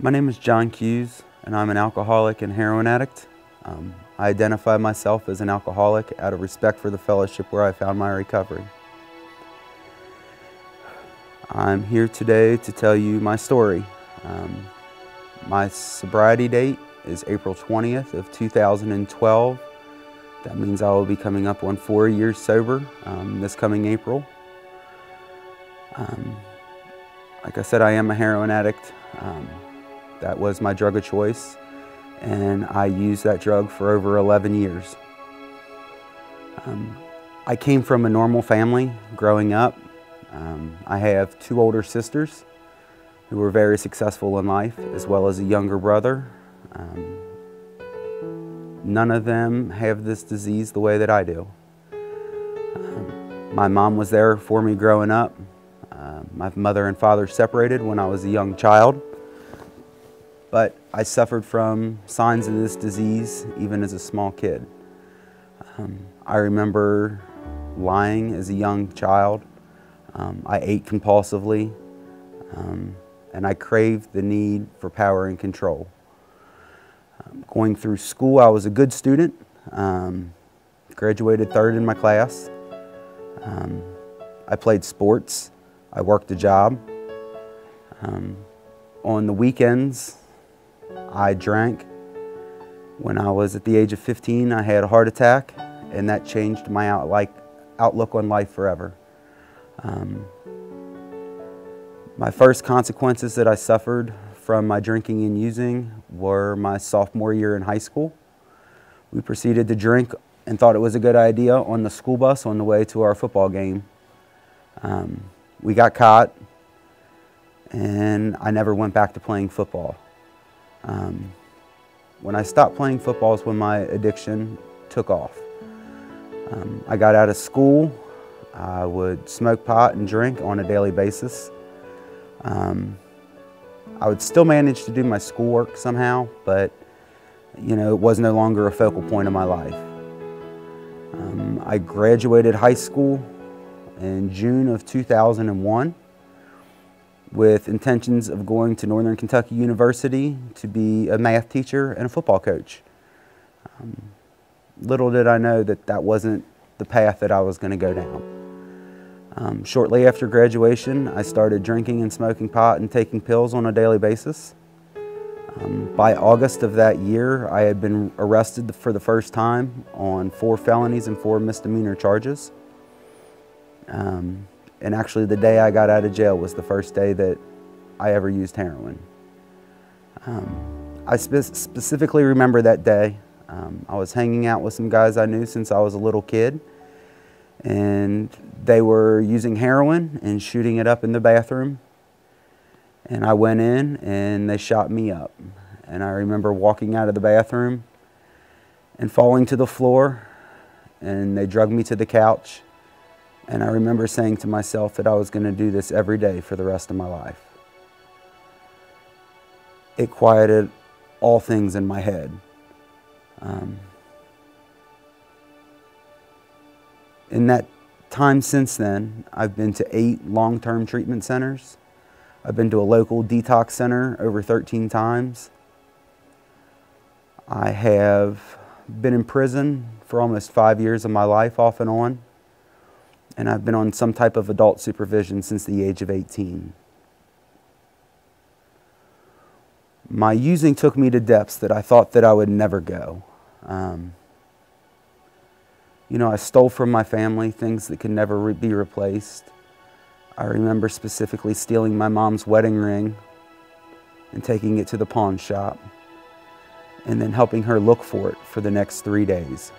My name is John Hughes, and I'm an alcoholic and heroin addict. Um, I identify myself as an alcoholic out of respect for the fellowship where I found my recovery. I'm here today to tell you my story. Um, my sobriety date is April 20th of 2012. That means I will be coming up on four years sober um, this coming April. Um, like I said, I am a heroin addict. That was my drug of choice, and I used that drug for over 11 years. Um, I came from a normal family growing up. Um, I have two older sisters who were very successful in life, as well as a younger brother. Um, none of them have this disease the way that I do. Um, my mom was there for me growing up. Uh, my mother and father separated when I was a young child but I suffered from signs of this disease even as a small kid. Um, I remember lying as a young child. Um, I ate compulsively, um, and I craved the need for power and control. Um, going through school, I was a good student, um, graduated third in my class. Um, I played sports, I worked a job. on the weekends, I drank. When I was at the age of 15, I had a heart attack, and that changed my out, like, outlook on life forever. Um, my first consequences that I suffered from my drinking and using were my sophomore year in high school. We proceeded to drink and thought it was a good idea on the school bus on the way to our football game. Um, we got caught, and I never went back to playing football. Um, when I stopped playing football is when my addiction took off. Um, I got out of school. I would smoke pot and drink on a daily basis. Um, I would still manage to do my schoolwork somehow, but you know, it was no longer a focal point of my life. Um, I graduated high school in June of 2001 with intentions of going to Northern Kentucky University to be a math teacher and a football coach. Um, little did I know that that wasn't the path that I was going to go down. Um, shortly after graduation, I started drinking and smoking pot and taking pills on a daily basis. Um, by August of that year, I had been arrested for the first time on four felonies and four misdemeanor charges. Um, and actually, the day I got out of jail was the first day that I ever used heroin. Um, I spe specifically remember that day. Um, I was hanging out with some guys I knew since I was a little kid, and they were using heroin and shooting it up in the bathroom. And I went in and they shot me up. And I remember walking out of the bathroom and falling to the floor, and they drugged me to the couch and I remember saying to myself that I was going to do this every day for the rest of my life. It quieted all things in my head. Um, in that time since then, I've been to eight long term treatment centers. I've been to a local detox center over 13 times. I have been in prison for almost five years of my life, off and on and I've been on some type of adult supervision since the age of 18. My using took me to depths that I thought that I would never go. Um, you know, I stole from my family things that could never re be replaced. I remember specifically stealing my mom's wedding ring and taking it to the pawn shop and then helping her look for it for the next three days.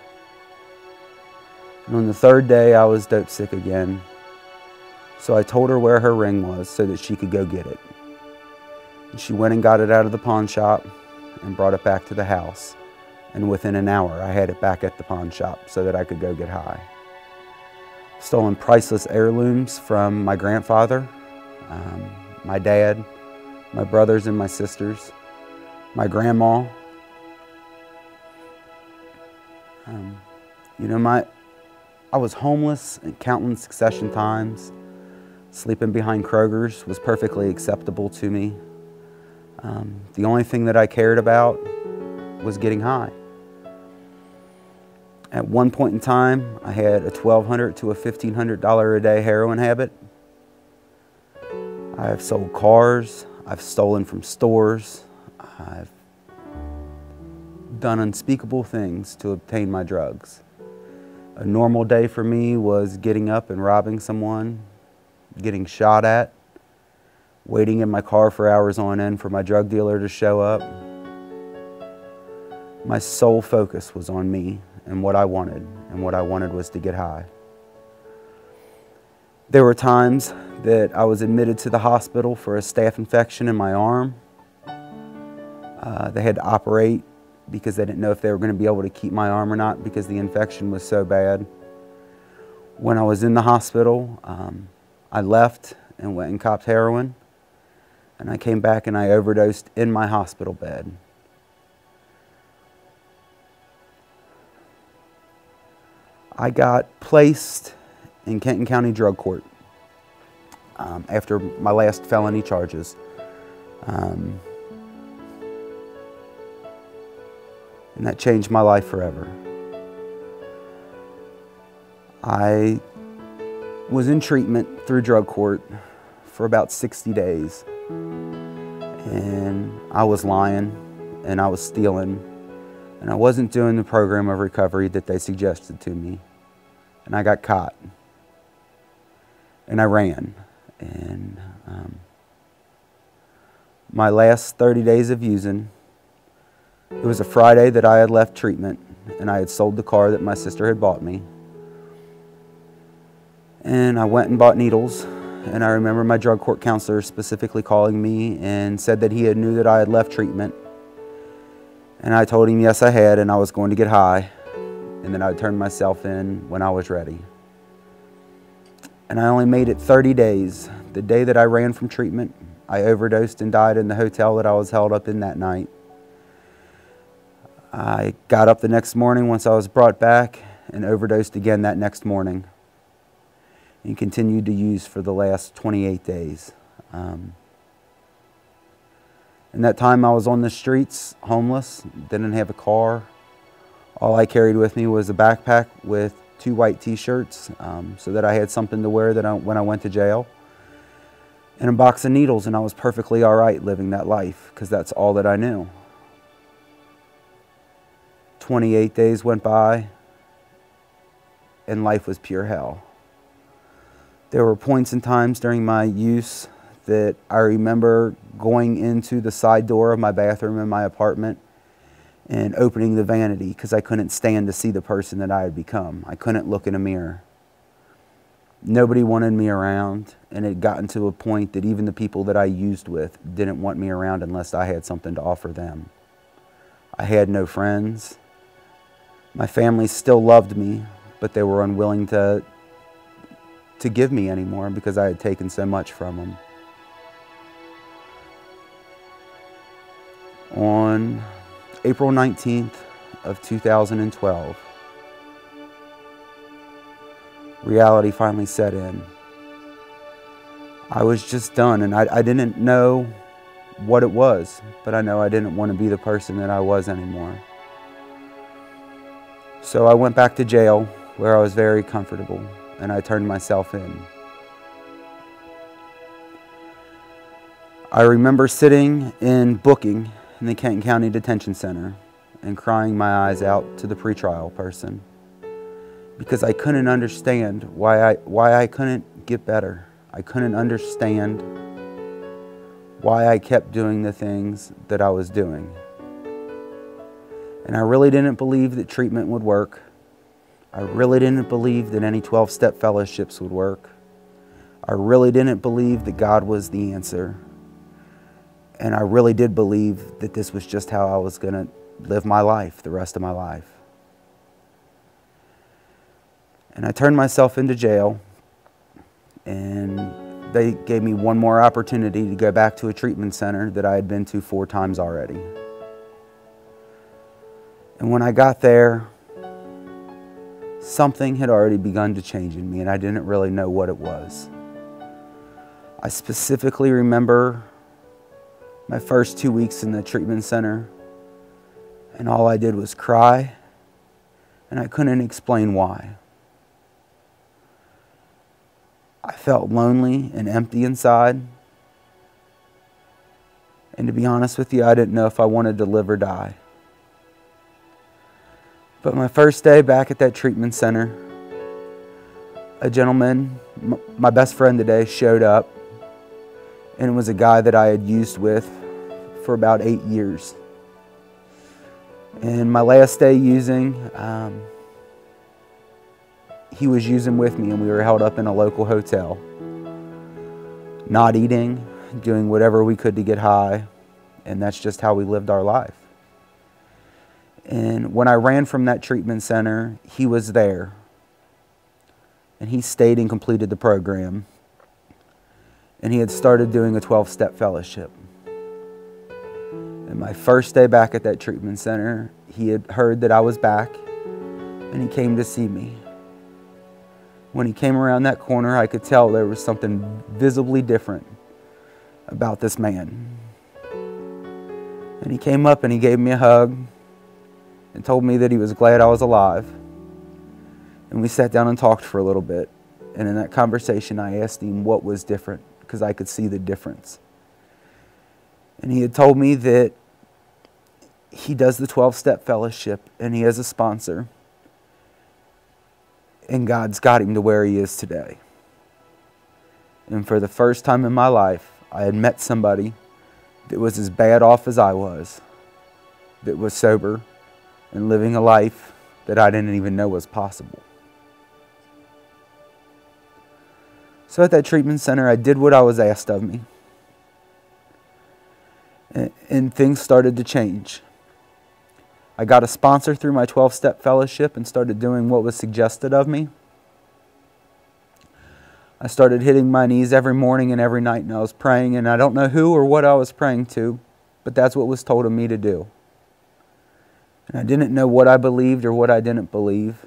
And on the third day, I was dope sick again. So I told her where her ring was so that she could go get it. And she went and got it out of the pawn shop and brought it back to the house. And within an hour, I had it back at the pawn shop so that I could go get high. Stolen priceless heirlooms from my grandfather, um, my dad, my brothers and my sisters, my grandma. Um, you know, my, I was homeless and countless succession times. Sleeping behind Kroger's was perfectly acceptable to me. Um, the only thing that I cared about was getting high. At one point in time, I had a 1,200 to a $1,500 a day heroin habit. I've sold cars, I've stolen from stores, I've done unspeakable things to obtain my drugs. A normal day for me was getting up and robbing someone, getting shot at, waiting in my car for hours on end for my drug dealer to show up. My sole focus was on me and what I wanted, and what I wanted was to get high. There were times that I was admitted to the hospital for a staph infection in my arm. Uh, they had to operate because they didn't know if they were going to be able to keep my arm or not because the infection was so bad. When I was in the hospital, um, I left and went and copped heroin. And I came back and I overdosed in my hospital bed. I got placed in Kenton County Drug Court um, after my last felony charges. Um, and that changed my life forever. I was in treatment through drug court for about 60 days. And I was lying and I was stealing and I wasn't doing the program of recovery that they suggested to me. And I got caught. And I ran. And um, my last 30 days of using, it was a Friday that I had left treatment and I had sold the car that my sister had bought me. And I went and bought needles. And I remember my drug court counselor specifically calling me and said that he had knew that I had left treatment. And I told him yes I had and I was going to get high. And then I would turn myself in when I was ready. And I only made it 30 days. The day that I ran from treatment, I overdosed and died in the hotel that I was held up in that night. I got up the next morning once I was brought back and overdosed again that next morning and continued to use for the last 28 days. Um, in that time I was on the streets, homeless, didn't have a car. All I carried with me was a backpack with two white t-shirts um, so that I had something to wear that I, when I went to jail and a box of needles and I was perfectly all right living that life because that's all that I knew. 28 days went by and life was pure hell. There were points and times during my use that I remember going into the side door of my bathroom in my apartment and opening the vanity because I couldn't stand to see the person that I had become. I couldn't look in a mirror. Nobody wanted me around, and it had gotten to a point that even the people that I used with didn't want me around unless I had something to offer them. I had no friends. My family still loved me, but they were unwilling to, to give me anymore because I had taken so much from them. On April 19th of 2012, reality finally set in. I was just done and I, I didn't know what it was, but I know I didn't want to be the person that I was anymore. So I went back to jail where I was very comfortable and I turned myself in. I remember sitting in booking in the Kenton County Detention Center and crying my eyes out to the pretrial person because I couldn't understand why I, why I couldn't get better. I couldn't understand why I kept doing the things that I was doing. And I really didn't believe that treatment would work. I really didn't believe that any 12 step fellowships would work. I really didn't believe that God was the answer. And I really did believe that this was just how I was going to live my life the rest of my life. And I turned myself into jail, and they gave me one more opportunity to go back to a treatment center that I had been to four times already. And when I got there, something had already begun to change in me, and I didn't really know what it was. I specifically remember my first two weeks in the treatment center, and all I did was cry, and I couldn't explain why. I felt lonely and empty inside. And to be honest with you, I didn't know if I wanted to live or die. But my first day back at that treatment center, a gentleman, my best friend today, showed up. And it was a guy that I had used with for about eight years. And my last day using, um, he was using with me, and we were held up in a local hotel. Not eating, doing whatever we could to get high, and that's just how we lived our life. And when I ran from that treatment center, he was there. And he stayed and completed the program. And he had started doing a 12 step fellowship. And my first day back at that treatment center, he had heard that I was back and he came to see me. When he came around that corner, I could tell there was something visibly different about this man. And he came up and he gave me a hug and told me that he was glad I was alive. And we sat down and talked for a little bit. And in that conversation, I asked him what was different because I could see the difference. And he had told me that he does the 12 step fellowship and he has a sponsor. And God's got him to where he is today. And for the first time in my life, I had met somebody that was as bad off as I was, that was sober and living a life that I didn't even know was possible. So at that treatment center, I did what I was asked of me. And, and things started to change. I got a sponsor through my 12 step fellowship and started doing what was suggested of me. I started hitting my knees every morning and every night, and I was praying, and I don't know who or what I was praying to, but that's what was told of me to do. And I didn't know what I believed or what I didn't believe.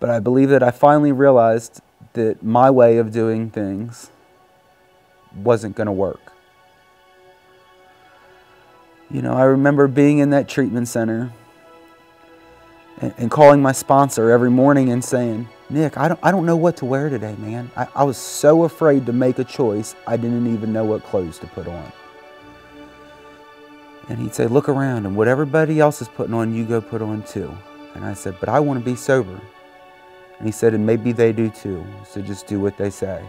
But I believe that I finally realized that my way of doing things wasn't going to work. You know, I remember being in that treatment center and, and calling my sponsor every morning and saying, Nick, I don't, I don't know what to wear today, man. I, I was so afraid to make a choice, I didn't even know what clothes to put on. And he'd say, Look around, and what everybody else is putting on, you go put on too. And I said, But I want to be sober. And he said, And maybe they do too, so just do what they say.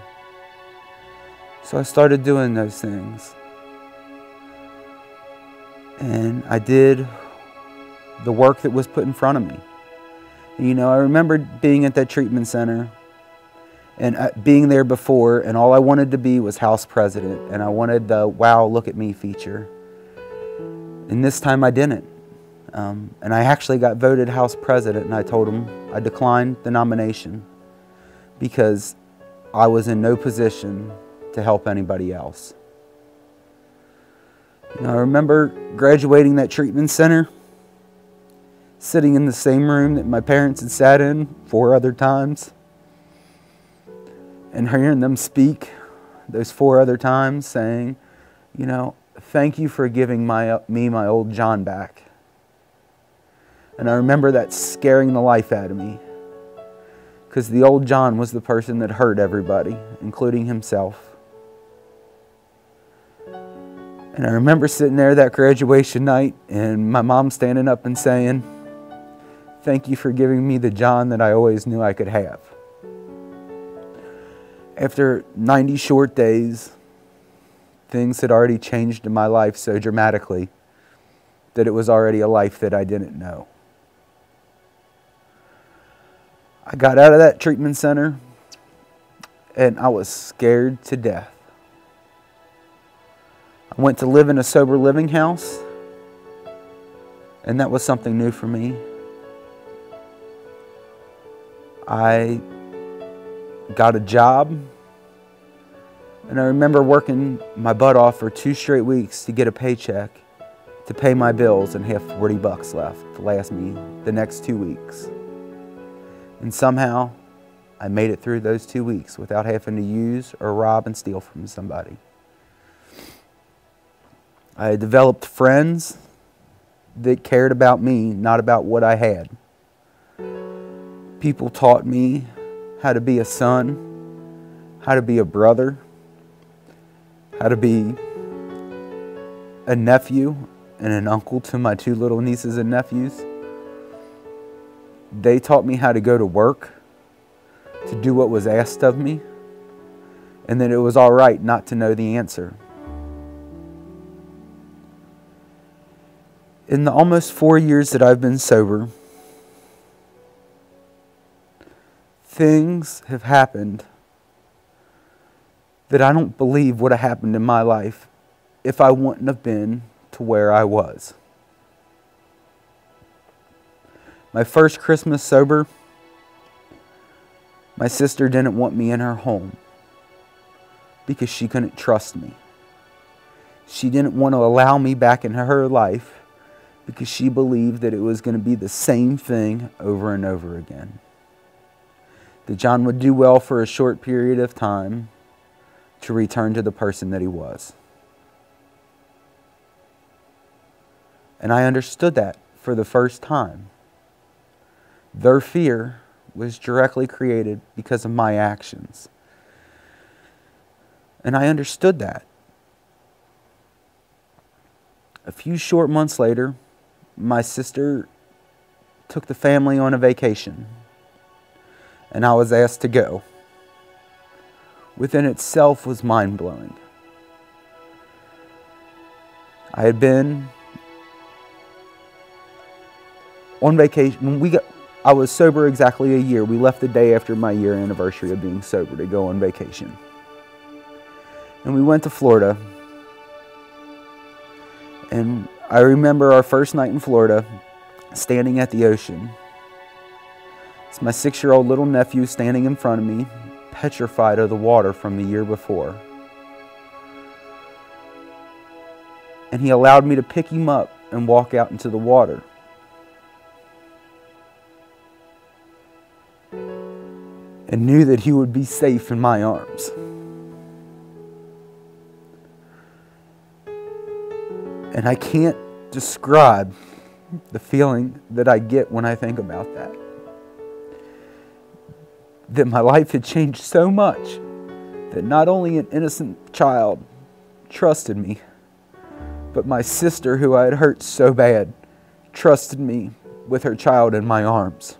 So I started doing those things. And I did the work that was put in front of me. You know, I remember being at that treatment center and uh, being there before, and all I wanted to be was house president, and I wanted the wow, look at me feature. And this time I didn't. Um, and I actually got voted house president, and I told him I declined the nomination because I was in no position to help anybody else. Know, I remember graduating that treatment center sitting in the same room that my parents had sat in four other times and hearing them speak those four other times saying, you know, thank you for giving my, me my old John back. And I remember that scaring the life out of me because the old John was the person that hurt everybody, including himself. And I remember sitting there that graduation night and my mom standing up and saying, Thank you for giving me the John that I always knew I could have. After 90 short days, things had already changed in my life so dramatically that it was already a life that I didn't know. I got out of that treatment center and I was scared to death. I went to live in a sober living house, and that was something new for me. I got a job. And I remember working my butt off for two straight weeks to get a paycheck to pay my bills and have 40 bucks left to last me the next two weeks. And somehow I made it through those two weeks without having to use or rob and steal from somebody. I developed friends that cared about me, not about what I had. People taught me how to be a son, how to be a brother, how to be a nephew and an uncle to my two little nieces and nephews. They taught me how to go to work, to do what was asked of me, and that it was all right not to know the answer. In the almost four years that I've been sober, things have happened that I don't believe would have happened in my life if I wouldn't have been to where I was. My first Christmas sober, my sister didn't want me in her home because she couldn't trust me. She didn't want to allow me back in her life because she believed that it was going to be the same thing over and over again. That John would do well for a short period of time to return to the person that he was. And I understood that for the first time. Their fear was directly created because of my actions. And I understood that. A few short months later, my sister took the family on a vacation, and I was asked to go. Within itself was mind blowing. I had been on vacation when we got I was sober exactly a year. We left the day after my year anniversary of being sober to go on vacation. And we went to Florida. And I remember our first night in Florida, standing at the ocean. It's my six year old little nephew standing in front of me, petrified of the water from the year before. And he allowed me to pick him up and walk out into the water. And knew that he would be safe in my arms. And I can't describe the feeling that I get when I think about that. That my life had changed so much that not only an innocent child trusted me, but my sister, who I had hurt so bad, trusted me with her child in my arms.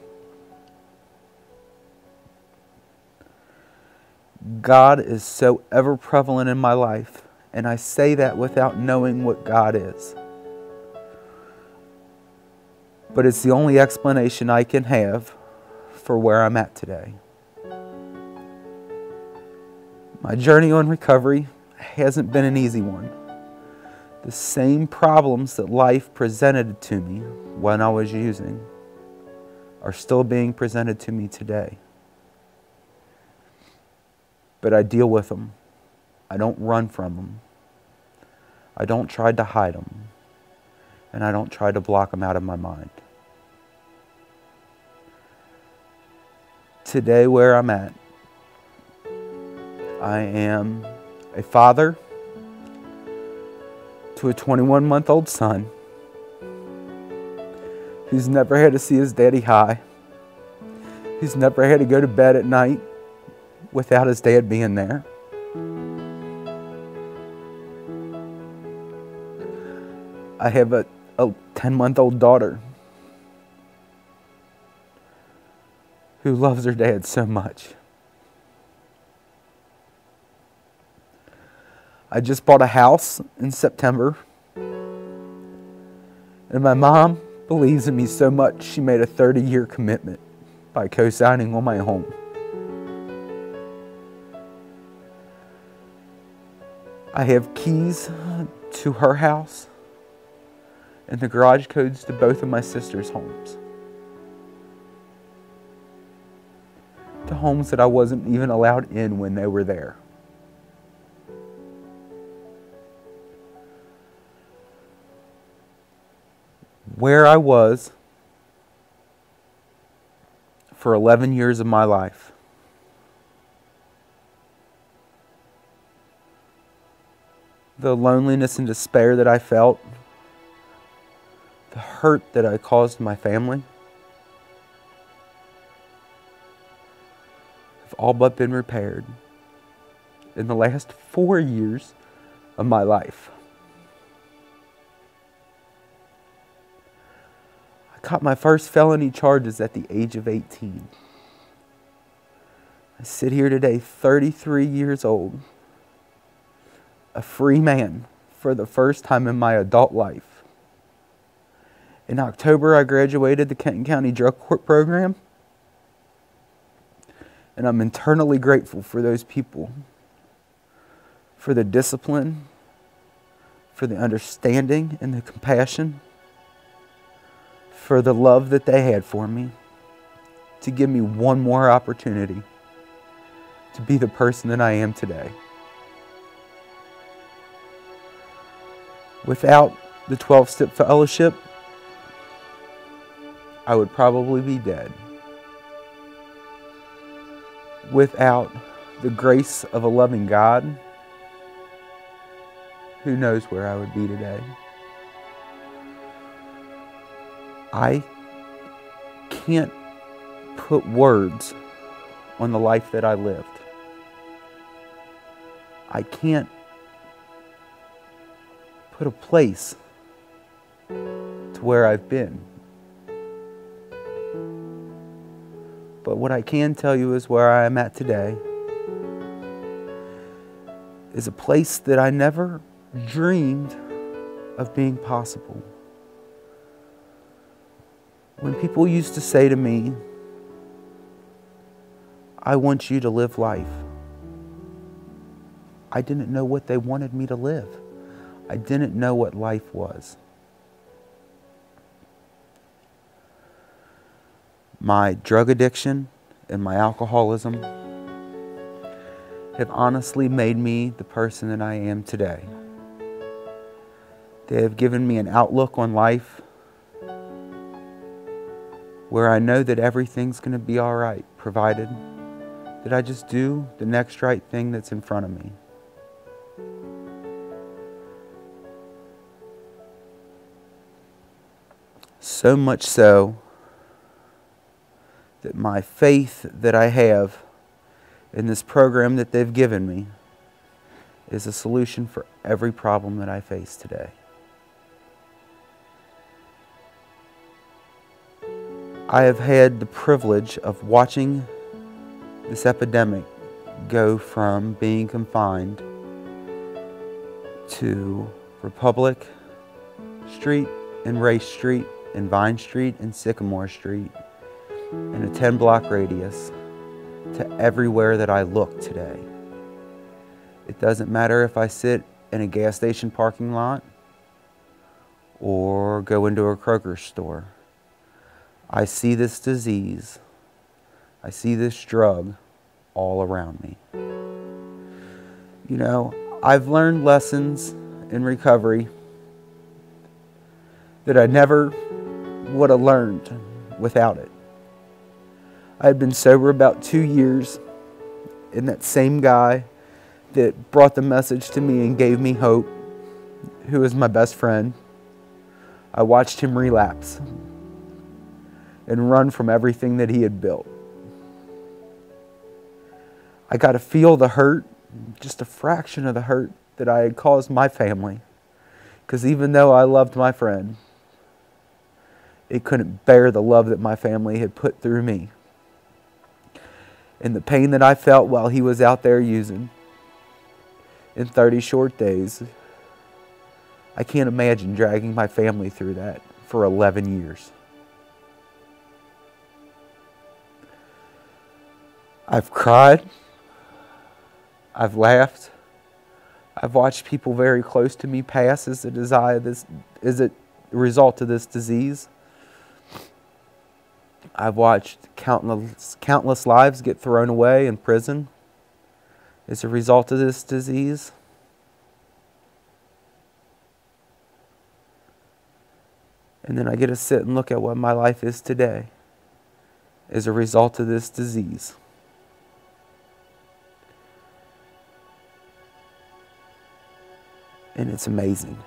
God is so ever prevalent in my life and I say that without knowing what God is. But it's the only explanation I can have for where I'm at today. My journey on recovery hasn't been an easy one. The same problems that life presented to me when I was using are still being presented to me today. But I deal with them I don't run from them. I don't try to hide them. And I don't try to block them out of my mind. Today, where I'm at, I am a father to a 21 month old son who's never had to see his daddy high, who's never had to go to bed at night without his dad being there. I have a, a 10 month old daughter who loves her dad so much. I just bought a house in September. And my mom believes in me so much, she made a 30 year commitment by co signing on my home. I have keys to her house and the garage codes to both of my sister's homes. To homes that I wasn't even allowed in when they were there. Where I was for 11 years of my life. the loneliness and despair that I felt, the hurt that I caused my family, have all but been repaired in the last four years of my life. Caught my first felony charges at the age of 18. I sit here today, 33 years old, a free man for the first time in my adult life. In October, I graduated the Kenton County Drug Court Program, and I'm internally grateful for those people, for the discipline, for the understanding and the compassion for the love that they had for me, to give me one more opportunity to be the person that I am today. Without the 12 step fellowship, I would probably be dead. Without the grace of a loving God, who knows where I would be today? I can't put words on the life that I lived. I can't put a place to where I've been. But what I can tell you is where I am at today is a place that I never dreamed of being possible. When people used to say to me, I want you to live life, I didn't know what they wanted me to live. I didn't know what life was. My drug addiction and my alcoholism have honestly made me the person that I am today. They have given me an outlook on life where I know that everything's going to be all right, provided that I just do the next right thing that's in front of me. So much so that my faith that I have in this program that they've given me is a solution for every problem that I face today. I have had the privilege of watching this epidemic go from being confined to Republic Street and Race Street and Vine Street and Sycamore Street in a 10 block radius to everywhere that I look today. It doesn't matter if I sit in a gas station parking lot or go into a Kroger store. I see this disease, I see this drug all around me. You know, I've learned lessons in recovery that I never would have learned without it. I had been sober about two years, and that same guy that brought the message to me and gave me hope, who was my best friend, I watched him relapse and run from everything that he had built. I got to feel the hurt, just a fraction of the hurt that I had caused my family. Because even though I loved my friend, it couldn't bear the love that my family had put through me. And the pain that I felt while he was out there using in 30 short days, I can't imagine dragging my family through that for 11 years. I've cried. I've laughed. I've watched people very close to me pass as a desire this is a result of this disease. I've watched countless countless lives get thrown away in prison as a result of this disease. And then I get to sit and look at what my life is today as a result of this disease. And it's amazing.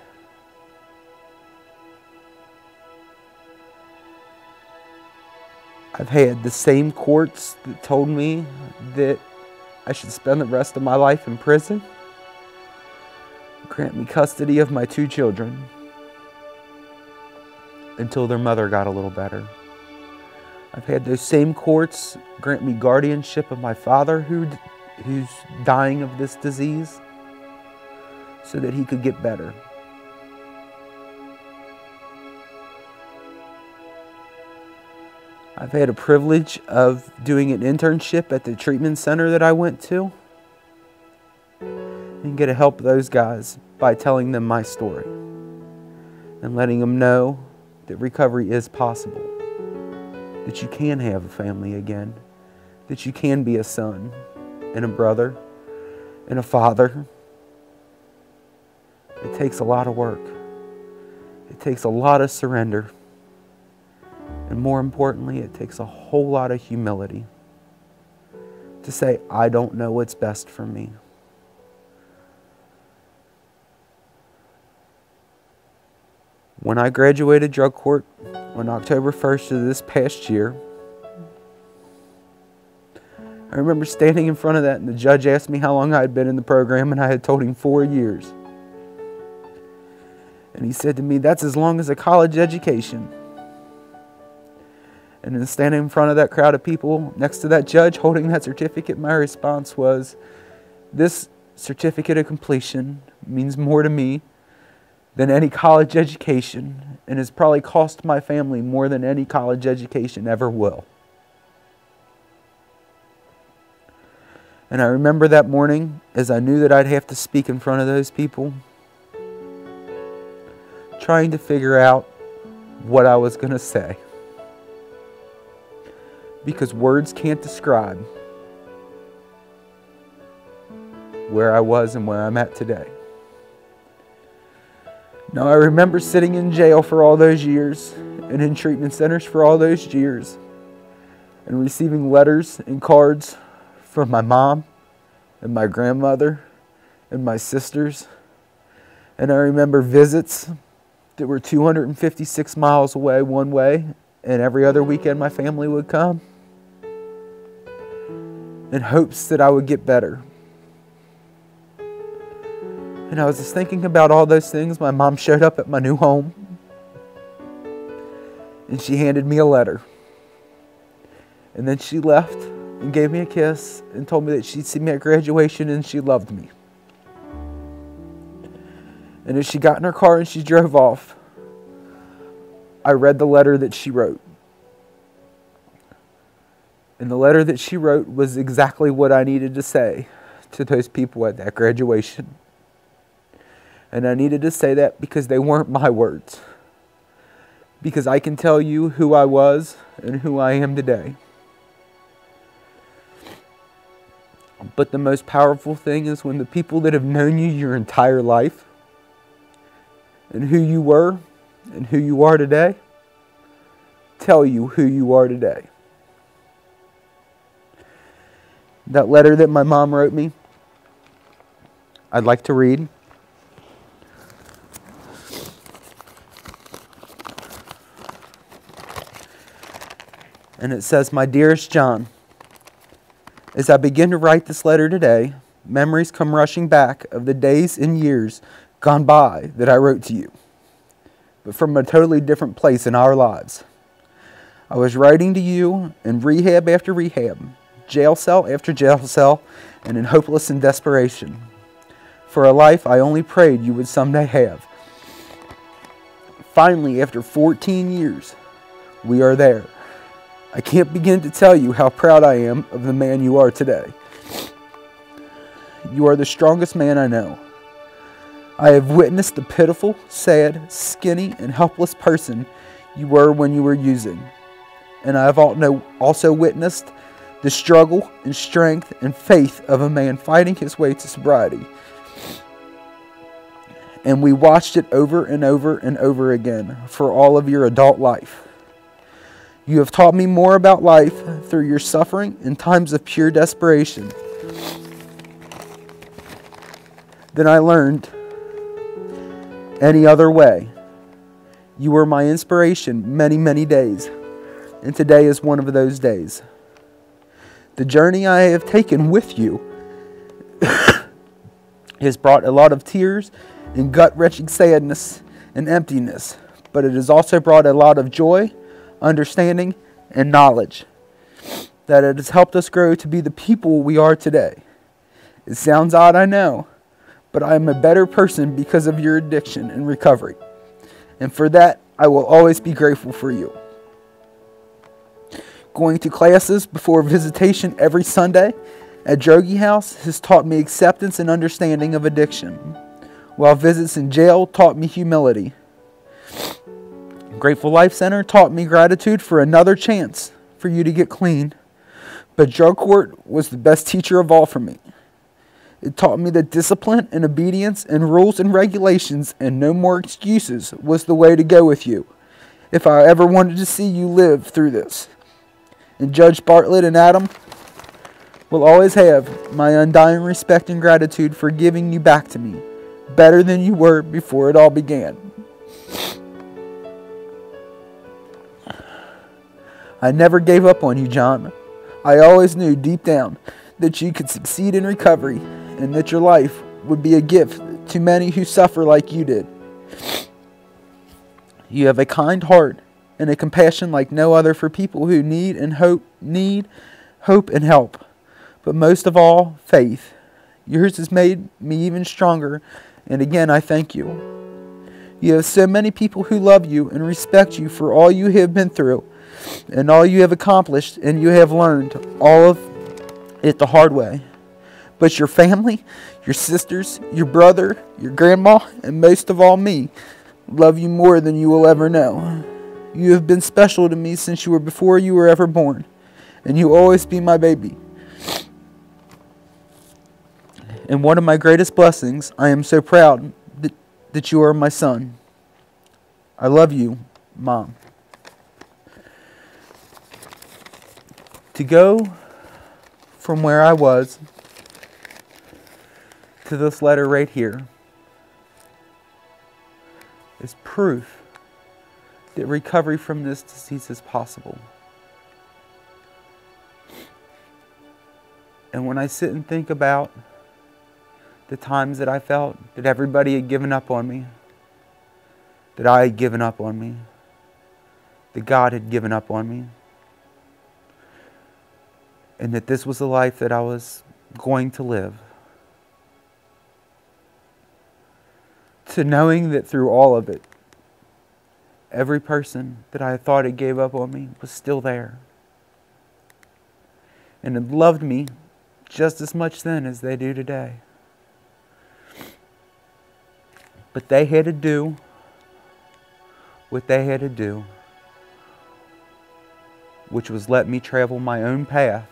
I've had the same courts that told me that I should spend the rest of my life in prison grant me custody of my two children until their mother got a little better. I've had those same courts grant me guardianship of my father who, who's dying of this disease so that he could get better. I've had a privilege of doing an internship at the treatment center that I went to and get to help those guys by telling them my story and letting them know that recovery is possible, that you can have a family again, that you can be a son and a brother and a father. It takes a lot of work. It takes a lot of surrender. And more importantly, it takes a whole lot of humility to say, I don't know what's best for me. When I graduated drug court on October 1st of this past year, I remember standing in front of that, and the judge asked me how long I had been in the program, and I had told him four years. And he said to me, That's as long as a college education. And then standing in front of that crowd of people next to that judge holding that certificate, my response was, This certificate of completion means more to me than any college education and has probably cost my family more than any college education ever will. And I remember that morning as I knew that I'd have to speak in front of those people, trying to figure out what I was going to say because words can't describe where I was and where I'm at today. Now, I remember sitting in jail for all those years and in treatment centers for all those years and receiving letters and cards from my mom and my grandmother and my sisters. And I remember visits that were 256 miles away one way, and every other weekend my family would come in hopes that I would get better. And I was just thinking about all those things. My mom showed up at my new home and she handed me a letter. And then she left and gave me a kiss and told me that she'd see me at graduation and she loved me. And as she got in her car and she drove off, I read the letter that she wrote. And the letter that she wrote was exactly what I needed to say to those people at that graduation. And I needed to say that because they weren't my words. Because I can tell you who I was and who I am today. But the most powerful thing is when the people that have known you your entire life and who you were and who you are today tell you who you are today. that letter that my mom wrote me. I'd like to read. And it says, My dearest John, as I begin to write this letter today, memories come rushing back of the days and years gone by that I wrote to you, but from a totally different place in our lives. I was writing to you in rehab after rehab jail cell after jail cell, and in hopeless and desperation. For a life I only prayed you would someday have. Finally, after 14 years, we are there. I can't begin to tell you how proud I am of the man you are today. You are the strongest man I know. I have witnessed the pitiful, sad, skinny, and helpless person you were when you were using. And I have also witnessed the struggle and strength and faith of a man fighting his way to sobriety. And we watched it over and over and over again for all of your adult life. You have taught me more about life through your suffering in times of pure desperation than I learned any other way. You were my inspiration many, many days, and today is one of those days. The journey I have taken with you has brought a lot of tears and gut wrenching sadness and emptiness, but it has also brought a lot of joy, understanding, and knowledge that it has helped us grow to be the people we are today. It sounds odd, I know, but I am a better person because of your addiction and recovery. And for that, I will always be grateful for you. Going to classes before visitation every Sunday at Droege House has taught me acceptance and understanding of addiction, while visits in jail taught me humility. Grateful Life Center taught me gratitude for another chance for you to get clean. But drug court was the best teacher of all for me. It taught me that discipline and obedience and rules and regulations and no more excuses was the way to go with you if I ever wanted to see you live through this. And Judge Bartlett and Adam will always have my undying respect and gratitude for giving you back to me better than you were before it all began. I never gave up on you, John. I always knew deep down that you could succeed in recovery and that your life would be a gift to many who suffer like you did. You have a kind heart and a compassion like no other for people who need and hope need hope and help. But most of all, faith. Yours has made me even stronger, and again I thank you. You have so many people who love you and respect you for all you have been through and all you have accomplished, and you have learned all of it the hard way. But your family, your sisters, your brother, your grandma, and most of all me, love you more than you will ever know. You have been special to me since you were before you were ever born, and you will always be my baby. And one of my greatest blessings, I am so proud that, that you are my son. I love you, Mom. To go from where I was to this letter right here is proof that recovery from this disease is possible. And when I sit and think about the times that I felt that everybody had given up on me, that I had given up on me, that God had given up on me, and that this was the life that I was going to live. To knowing that through all of it, every person that I thought had gave up on me was still there. And had loved me just as much then as they do today. But they had to do what they had to do, which was let me travel my own path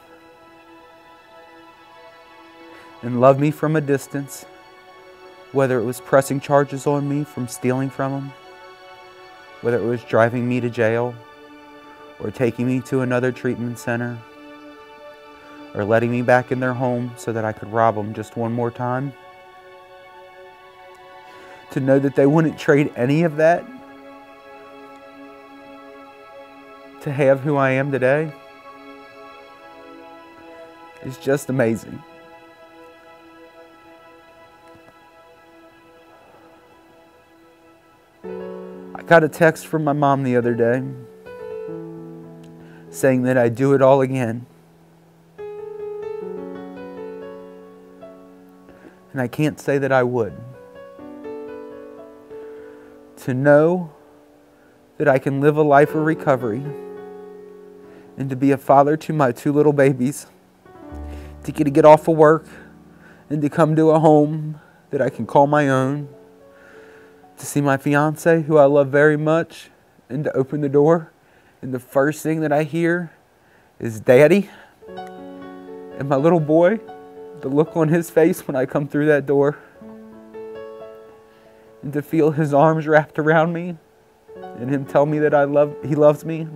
and love me from a distance, whether it was pressing charges on me from stealing from them, whether it was driving me to jail, or taking me to another treatment center, or letting me back in their home so that I could rob them just one more time. To know that they wouldn't trade any of that to have who I am today is just amazing. Got a text from my mom the other day saying that I'd do it all again. And I can't say that I would. To know that I can live a life of recovery and to be a father to my two little babies, to get to get off of work and to come to a home that I can call my own to see my fiance, who I love very much, and to open the door. And the first thing that I hear is Daddy. And my little boy, the look on his face when I come through that door. And to feel his arms wrapped around me and him tell me that I love he loves me.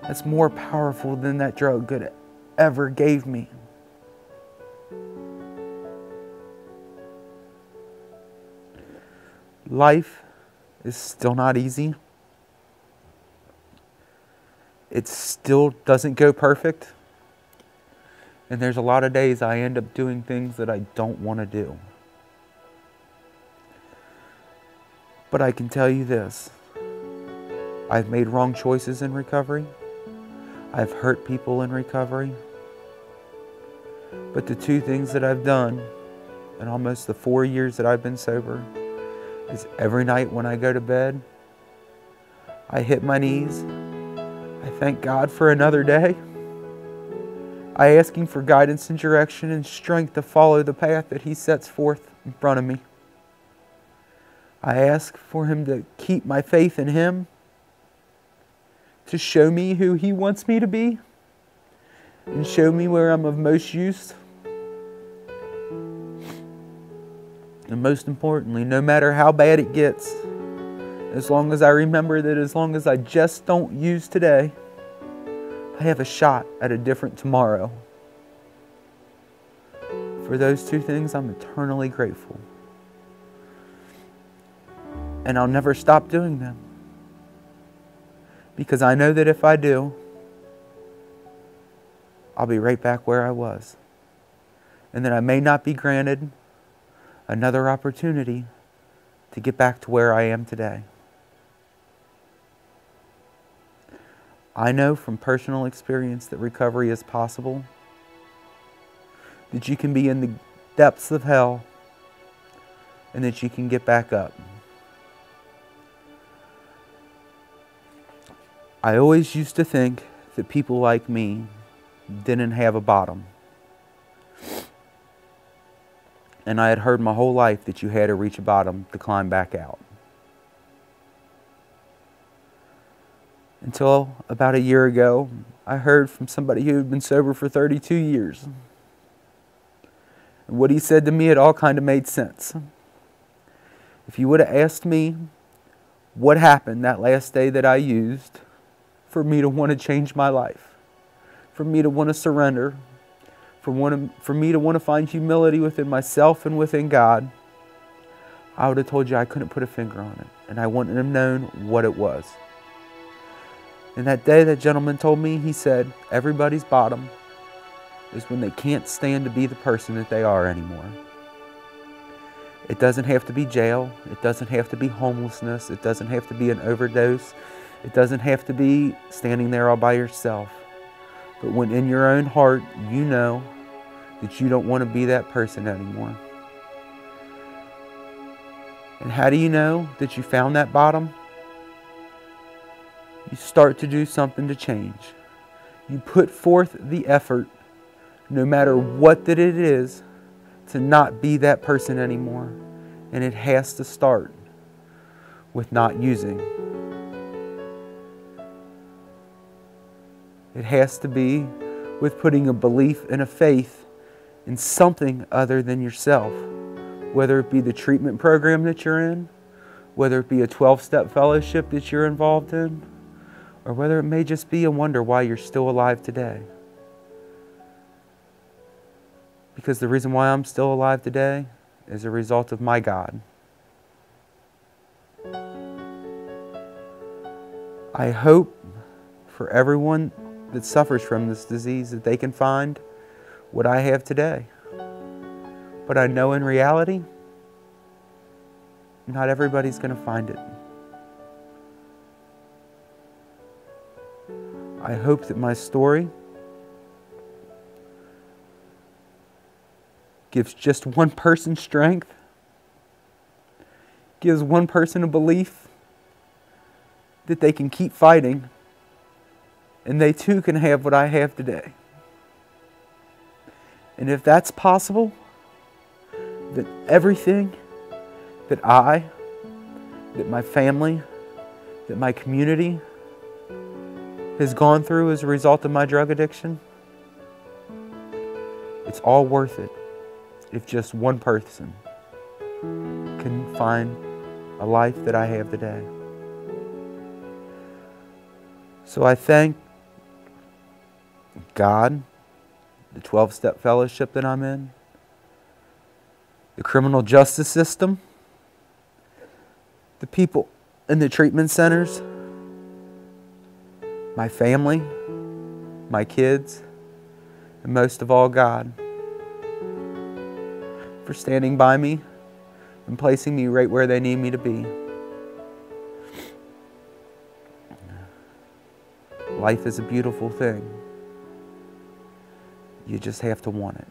That's more powerful than that drug could ever gave me. Life is still not easy. It still doesn't go perfect. And there's a lot of days I end up doing things that I don't want to do. But I can tell you this I've made wrong choices in recovery, I've hurt people in recovery. But the two things that I've done in almost the four years that I've been sober is every night when I go to bed, I hit my knees. I thank God for another day. I ask Him for guidance and direction and strength to follow the path that He sets forth in front of me. I ask for Him to keep my faith in Him, to show me who He wants me to be, and show me where I'm of most use. And most importantly, no matter how bad it gets, as long as I remember that as long as I just don't use today, I have a shot at a different tomorrow. For those two things, I'm eternally grateful. And I'll never stop doing them. Because I know that if I do, I'll be right back where I was. And that I may not be granted another opportunity to get back to where I am today. I know from personal experience that recovery is possible, that you can be in the depths of hell, and that you can get back up. I always used to think that people like me didn't have a bottom. And I had heard my whole life that you had to reach a bottom to climb back out. Until about a year ago, I heard from somebody who had been sober for 32 years. And what he said to me, it all kind of made sense. If you would have asked me what happened that last day that I used for me to want to change my life, for me to want to surrender, for, one, for me to want to find humility within myself and within God, I would have told you I couldn't put a finger on it. And I wouldn't have known what it was. And that day, that gentleman told me, he said, everybody's bottom is when they can't stand to be the person that they are anymore. It doesn't have to be jail. It doesn't have to be homelessness. It doesn't have to be an overdose. It doesn't have to be standing there all by yourself. But when in your own heart you know that you don't want to be that person anymore. And how do you know that you found that bottom? You start to do something to change. You put forth the effort, no matter what that it is, to not be that person anymore. And it has to start with not using. It has to be with putting a belief and a faith in something other than yourself, whether it be the treatment program that you're in, whether it be a 12 step fellowship that you're involved in, or whether it may just be a wonder why you're still alive today. Because the reason why I'm still alive today is a result of my God. I hope for everyone that suffers from this disease that they can find what I have today. But I know in reality, not everybody's going to find it. I hope that my story gives just one person strength, gives one person a belief that they can keep fighting and they too can have what I have today. And if that's possible, then everything that I, that my family, that my community has gone through as a result of my drug addiction, it's all worth it if just one person can find a life that I have today. So I thank God, the 12 step fellowship that I'm in, the criminal justice system, the people in the treatment centers, my family, my kids, and most of all, God, for standing by me and placing me right where they need me to be. Life is a beautiful thing. You just have to want it.